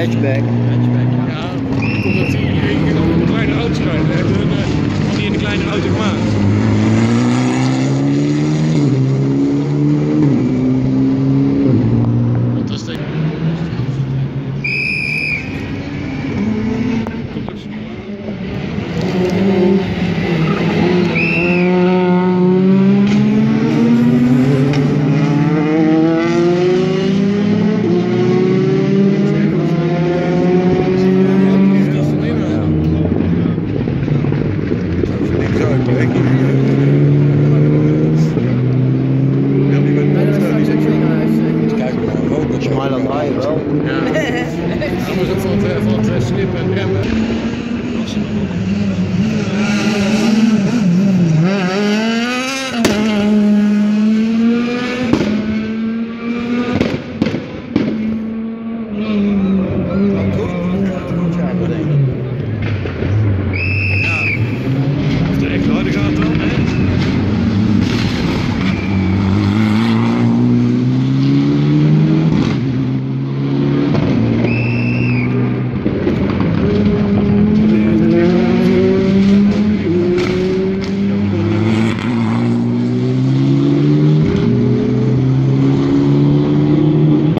hatchback. Hatchback, ja. Omdat iedereen kan op een kleine auto rijden. We hebben een, eh, die in een kleine auto gemaakt. 何?